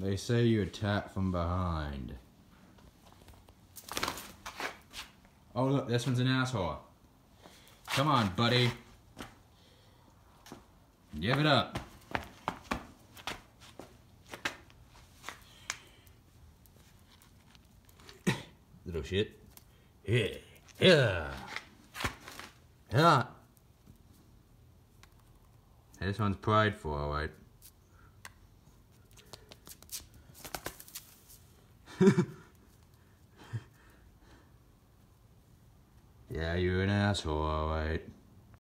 They say you attack from behind. Oh look, this one's an asshole. Come on, buddy. Give it up. Little shit. Yeah. Yeah. Yeah. This one's prideful, alright. yeah, you're an asshole, alright.